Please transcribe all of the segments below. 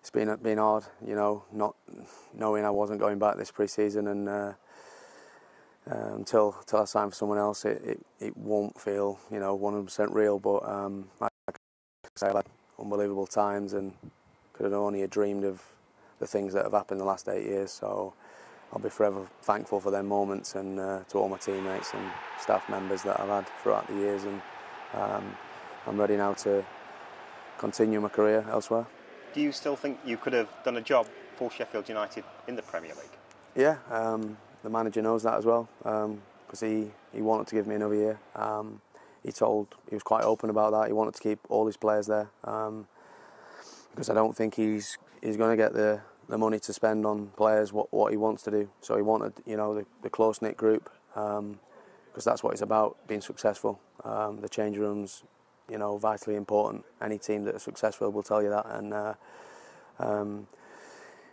it's been been hard, you know, not knowing I wasn't going back this pre-season and. Uh, uh, until until I sign for someone else, it, it, it won't feel you know 100% real. But um, like I say, I've had unbelievable times and could have only dreamed of the things that have happened the last eight years. So I'll be forever thankful for them moments and uh, to all my teammates and staff members that I've had throughout the years. And um, I'm ready now to continue my career elsewhere. Do you still think you could have done a job for Sheffield United in the Premier League? Yeah, um, the manager knows that as well because um, he, he wanted to give me another year. Um, he told he was quite open about that. He wanted to keep all his players there um, because I don't think he's he's going to get the the money to spend on players what, what he wants to do. So he wanted, you know, the, the close knit group because um, that's what it's about, being successful. Um, the change rooms, you know, vitally important. Any team that are successful will tell you that. And uh, um,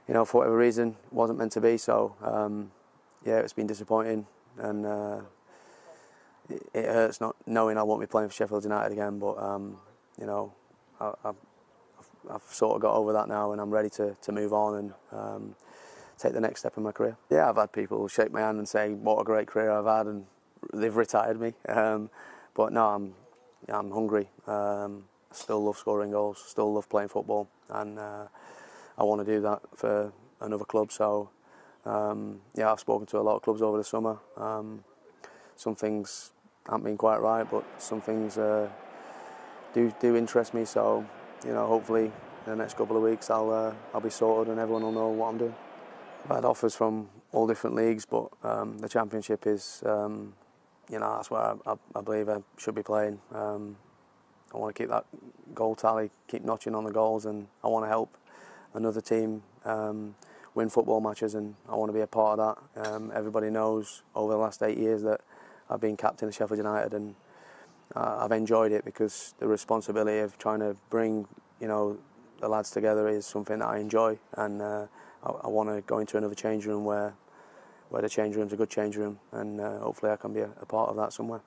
you know, for whatever reason, wasn't meant to be. So um, yeah, it's been disappointing, and uh, it, it, hurts not knowing I won't be playing for Sheffield United again. But um, you know, I, I I've sort of got over that now and I'm ready to, to move on and um, take the next step in my career. Yeah, I've had people shake my hand and say what a great career I've had and they've retired me. Um, but no, I'm, I'm hungry. Um, I still love scoring goals, still love playing football and uh, I want to do that for another club. So um, yeah, I've spoken to a lot of clubs over the summer. Um, some things haven't been quite right, but some things uh, do do interest me. So you know, hopefully in the next couple of weeks I'll uh, I'll be sorted and everyone will know what I'm doing. I've had offers from all different leagues, but um, the championship is, um, you know, that's where I, I, believe I should be playing. Um, I want to keep that goal tally, keep notching on the goals, and I want to help another team um, win football matches, and I want to be a part of that. Um, everybody knows over the last eight years that I've been captain of Sheffield United, and uh, I've enjoyed it because the responsibility of trying to bring you know the lads together is something that I enjoy, and uh, I, I want to go into another change room where where the change room's a good change room, and uh, hopefully I can be a, a part of that somewhere.